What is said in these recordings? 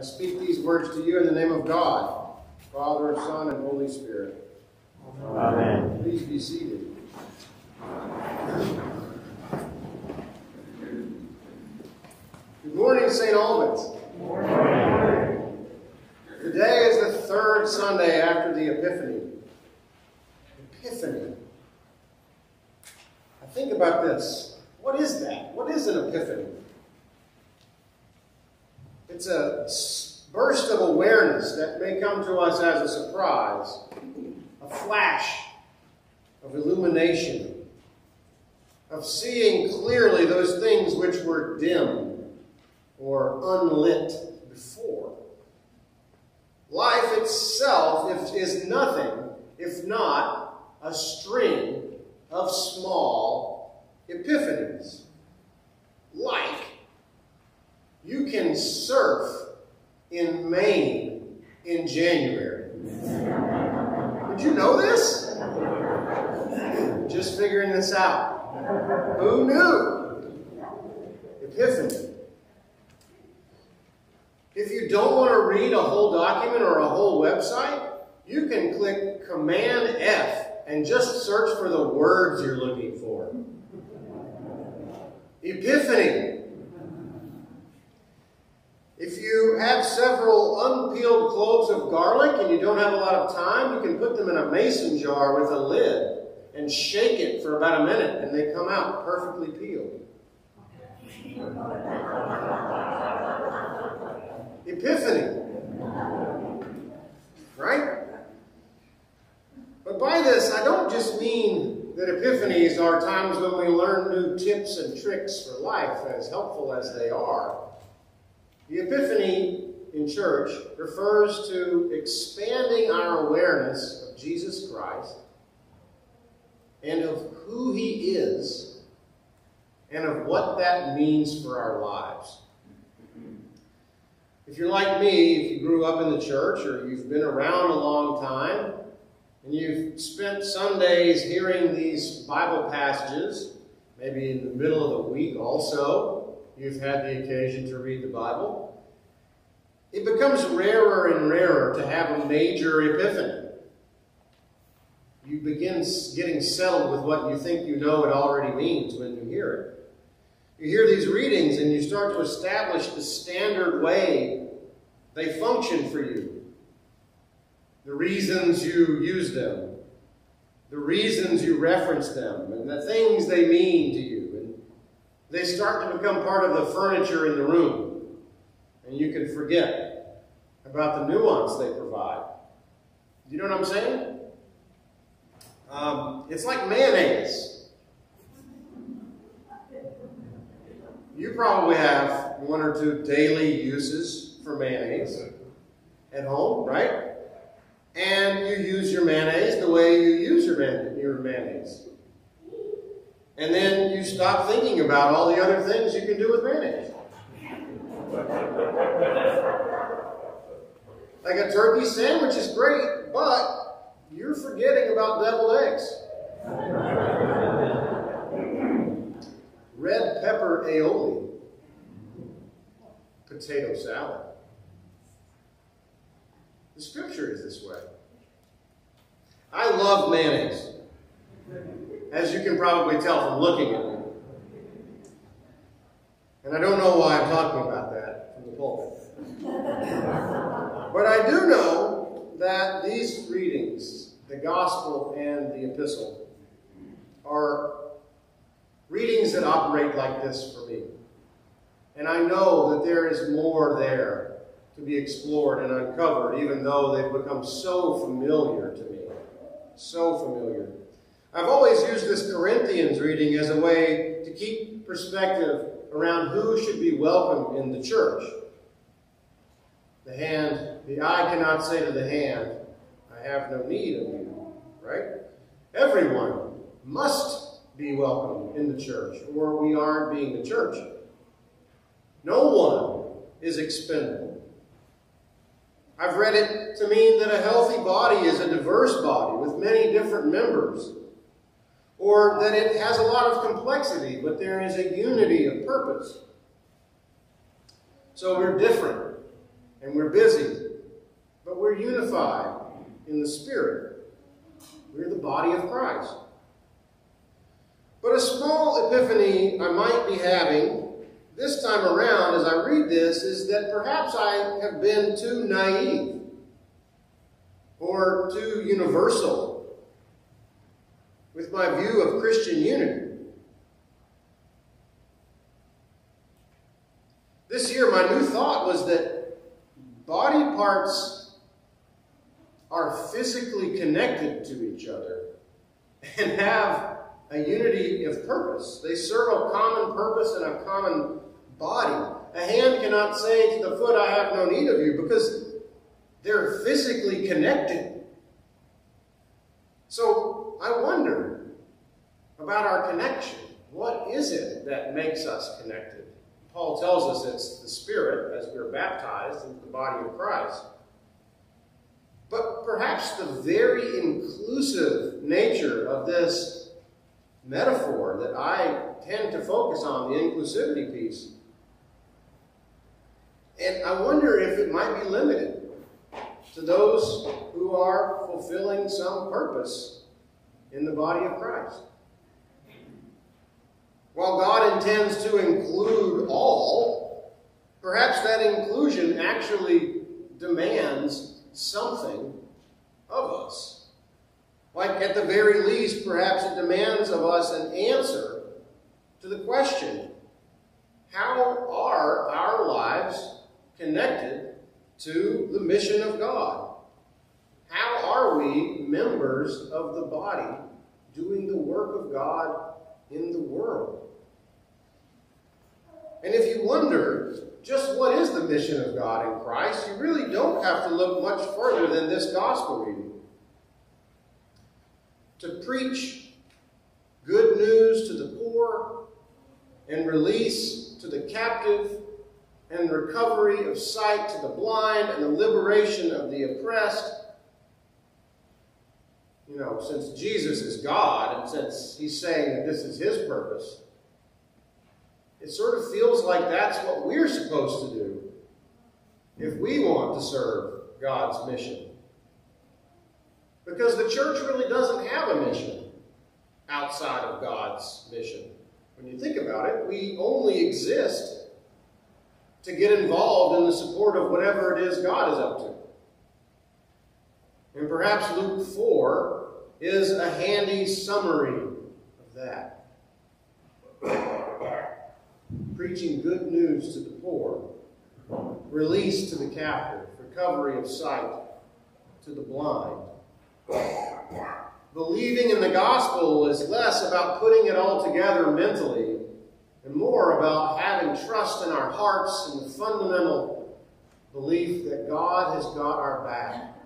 I speak these words to you in the name of God, Father, Son, and Holy Spirit. Amen. Please be seated. Good morning, St. Albans. Today is the third Sunday after the Epiphany. Epiphany. I think about this. What is that? What is an epiphany? It's a burst of awareness that may come to us as a surprise, a flash of illumination, of seeing clearly those things which were dim or unlit before. Life itself is nothing if not a string of small epiphanies. Like can surf in Maine in January. Did you know this? Just figuring this out. Who knew? Epiphany. If you don't want to read a whole document or a whole website, you can click Command F and just search for the words you're looking for. Epiphany. If you have several unpeeled cloves of garlic and you don't have a lot of time, you can put them in a mason jar with a lid and shake it for about a minute and they come out perfectly peeled. Epiphany. Right? But by this, I don't just mean that epiphanies are times when we learn new tips and tricks for life, as helpful as they are. The epiphany in church refers to expanding our awareness of Jesus Christ and of who he is and of what that means for our lives. If you're like me, if you grew up in the church or you've been around a long time, and you've spent Sundays hearing these Bible passages, maybe in the middle of the week also, you've had the occasion to read the Bible, it becomes rarer and rarer to have a major epiphany. You begin getting settled with what you think you know it already means when you hear it. You hear these readings and you start to establish the standard way they function for you. The reasons you use them. The reasons you reference them. And the things they mean to you. They start to become part of the furniture in the room. And you can forget about the nuance they provide. You know what I'm saying? Um, it's like mayonnaise. You probably have one or two daily uses for mayonnaise at home, right? And you use your mayonnaise the way you use your mayonnaise. And then you stop thinking about all the other things you can do with mayonnaise. like a turkey sandwich is great, but you're forgetting about deviled eggs. Red pepper aioli. Potato salad. The scripture is this way. I love mayonnaise. As you can probably tell from looking at me. And I don't know why I'm talking about that from the pulpit. but I do know that these readings, the gospel and the epistle, are readings that operate like this for me. And I know that there is more there to be explored and uncovered, even though they've become so familiar to me. So familiar. I've always used this Corinthians reading as a way to keep perspective around who should be welcome in the church. The hand, the eye cannot say to the hand, I have no need of you, right? Everyone must be welcome in the church, or we aren't being the church. No one is expendable. I've read it to mean that a healthy body is a diverse body with many different members, or that it has a lot of complexity, but there is a unity of purpose. So we're different, and we're busy, but we're unified in the Spirit. We're the body of Christ. But a small epiphany I might be having this time around as I read this is that perhaps I have been too naive or too universal with my view of Christian unity. This year, my new thought was that body parts are physically connected to each other and have a unity of purpose. They serve a common purpose and a common body. A hand cannot say to the foot, I have no need of you, because they're physically connected. So I wonder about our connection. What is it that makes us connected? Paul tells us it's the Spirit as we're baptized into the body of Christ. But perhaps the very inclusive nature of this metaphor that I tend to focus on, the inclusivity piece, and I wonder if it might be limited to those who are fulfilling some purpose in the body of Christ. God intends to include all, perhaps that inclusion actually demands something of us. Like, at the very least, perhaps it demands of us an answer to the question how are our lives connected to the mission of God? How are we members of the body doing the work of God in the world? And if you wonder just what is the mission of God in Christ, you really don't have to look much further than this gospel reading. To preach good news to the poor and release to the captive and recovery of sight to the blind and the liberation of the oppressed. You know, since Jesus is God and since he's saying that this is his purpose, it sort of feels like that's what we're supposed to do if we want to serve God's mission. Because the church really doesn't have a mission outside of God's mission. When you think about it, we only exist to get involved in the support of whatever it is God is up to. And perhaps Luke 4 is a handy summary of that preaching good news to the poor, release to the captive, recovery of sight to the blind. Believing in the gospel is less about putting it all together mentally and more about having trust in our hearts and the fundamental belief that God has got our back.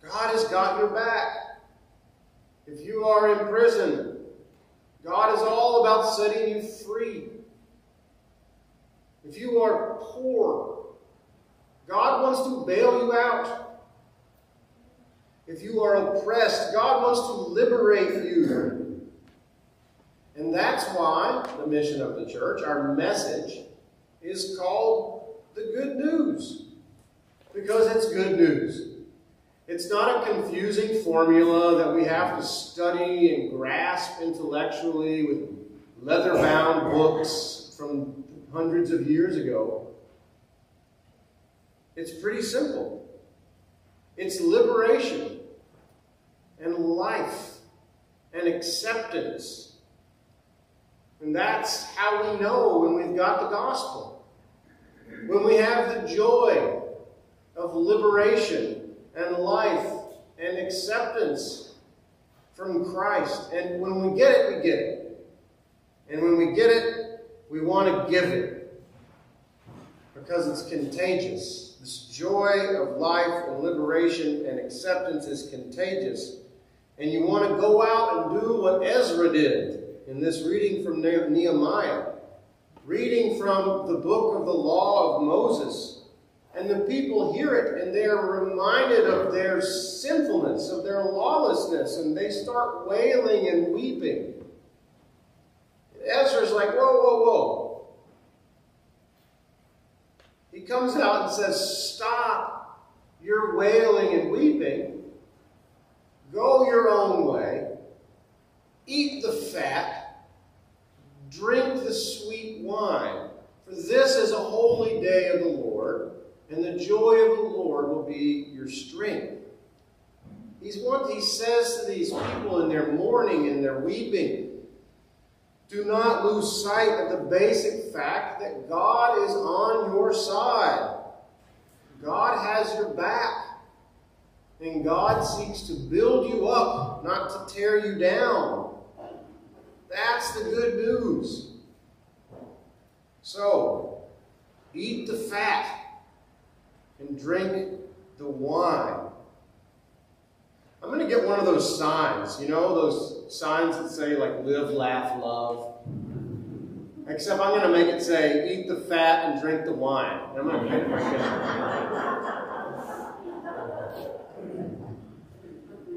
God has got your back. If you are in prison, God is all about setting you free. If you are poor, God wants to bail you out. If you are oppressed, God wants to liberate you. And that's why the mission of the church, our message, is called the good news. Because it's good news. It's not a confusing formula that we have to study and grasp intellectually with leather-bound books from hundreds of years ago. It's pretty simple. It's liberation and life and acceptance. And that's how we know when we've got the gospel. When we have the joy of liberation and life and acceptance from Christ. And when we get it, we get it. And when we get it, we want to give it because it's contagious. This joy of life and liberation and acceptance is contagious. And you want to go out and do what Ezra did in this reading from Nehemiah, reading from the book of the law of Moses and the people hear it and they are reminded of their sinfulness, of their lawlessness, and they start wailing and weeping. Ezra's like, whoa, whoa, whoa. He comes out and says, Stop your wailing and weeping. Go your own way. Eat the fat. Drink the sweet wine. For this is a holy day of the Lord, and the joy of the Lord will be your strength. He's he says to these people in their mourning and their weeping. Do not lose sight of the basic fact that God is on your side. God has your back. And God seeks to build you up, not to tear you down. That's the good news. So, eat the fat and drink the wine. I'm going to get one of those signs, you know, those signs that say, like, live, laugh, love. Except I'm going to make it say, eat the fat and drink the wine. And I'm going to paint my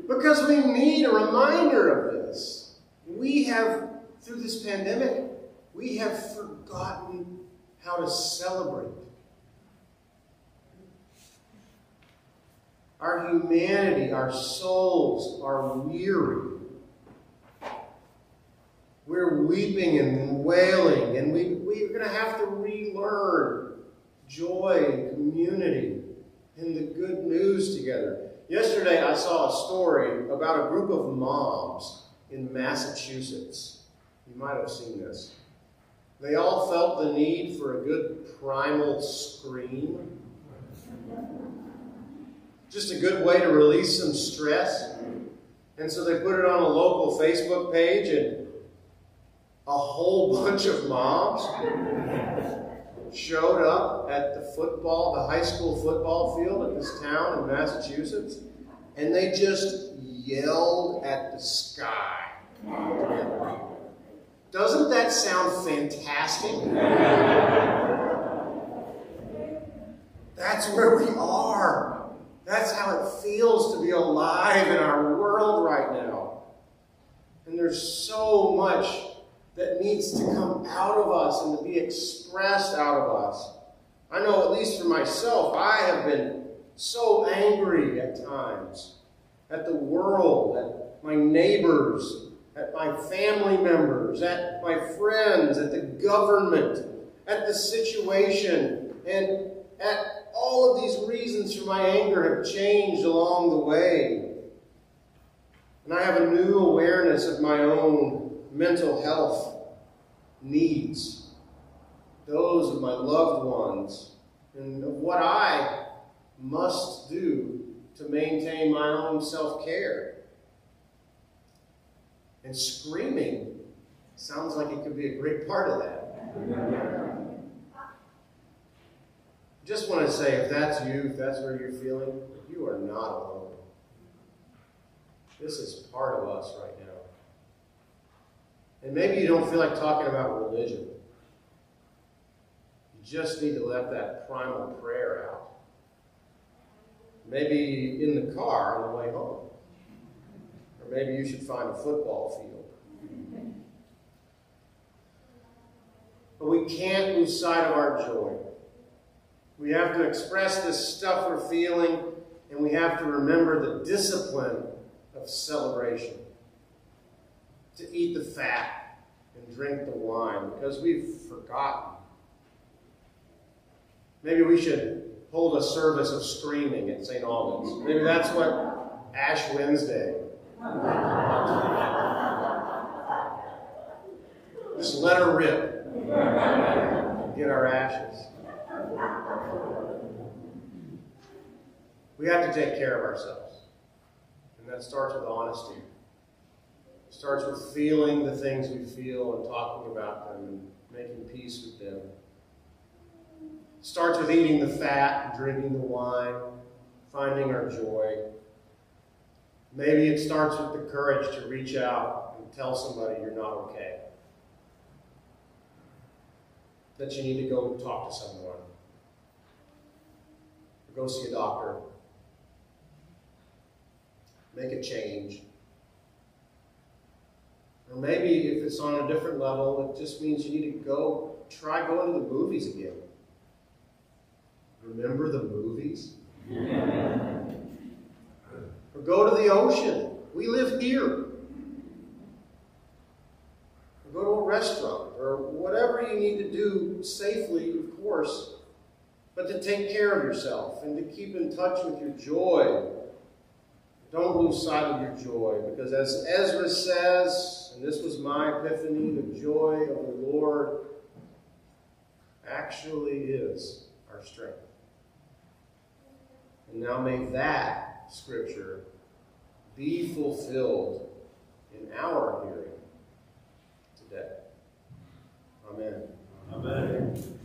Because we need a reminder of this. We have, through this pandemic, we have forgotten how to celebrate. Our humanity, our souls are weary. We're weeping and wailing, and we, we're going to have to relearn joy and community and the good news together. Yesterday, I saw a story about a group of moms in Massachusetts. You might have seen this. They all felt the need for a good primal scream just a good way to release some stress. And so they put it on a local Facebook page, and a whole bunch of moms showed up at the football, the high school football field at this town in Massachusetts, and they just yelled at the sky. Doesn't that sound fantastic? That's where we are. That's how it feels to be alive in our world right now. And there's so much that needs to come out of us and to be expressed out of us. I know, at least for myself, I have been so angry at times at the world, at my neighbors, at my family members, at my friends, at the government, at the situation, and at all of these reasons for my anger have changed along the way. And I have a new awareness of my own mental health needs, those of my loved ones, and of what I must do to maintain my own self care. And screaming sounds like it could be a great part of that just want to say, if that's you, if that's where you're feeling, you are not alone. This is part of us right now. And maybe you don't feel like talking about religion. You just need to let that primal prayer out. Maybe in the car on the way home. Or maybe you should find a football field. But we can't lose sight of our joy. We have to express this stuff we're feeling, and we have to remember the discipline of celebration. To eat the fat and drink the wine, because we've forgotten. Maybe we should hold a service of screaming at St. Albans. Maybe that's what Ash Wednesday. Just let her rip. Get our ashes. We have to take care of ourselves. And that starts with honesty. It starts with feeling the things we feel and talking about them and making peace with them. It starts with eating the fat drinking the wine, finding our joy. Maybe it starts with the courage to reach out and tell somebody you're not okay. That you need to go talk to someone. Or go see a doctor make a change. Or maybe if it's on a different level, it just means you need to go try going to the movies again. remember the movies? Or go to the ocean. We live here. Or go to a restaurant or whatever you need to do safely, of course, but to take care of yourself and to keep in touch with your joy. Don't lose sight of your joy because, as Ezra says, and this was my epiphany, the joy of the Lord actually is our strength. And now may that scripture be fulfilled in our hearing today. Amen. Amen.